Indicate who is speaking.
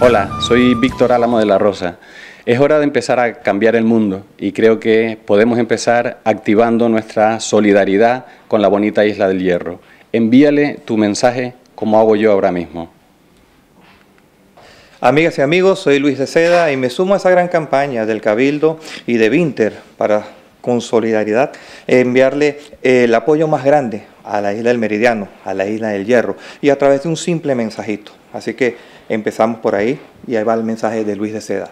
Speaker 1: Hola, soy Víctor Álamo de la Rosa. Es hora de empezar a cambiar el mundo y creo que podemos empezar activando nuestra solidaridad con la bonita isla del Hierro. Envíale tu mensaje como hago yo ahora mismo.
Speaker 2: Amigas y amigos, soy Luis de Seda y me sumo a esa gran campaña del Cabildo y de Vinter para con solidaridad, enviarle eh, el apoyo más grande a la isla del Meridiano, a la isla del Hierro, y a través de un simple mensajito. Así que empezamos por ahí y ahí va el mensaje de Luis de Seda.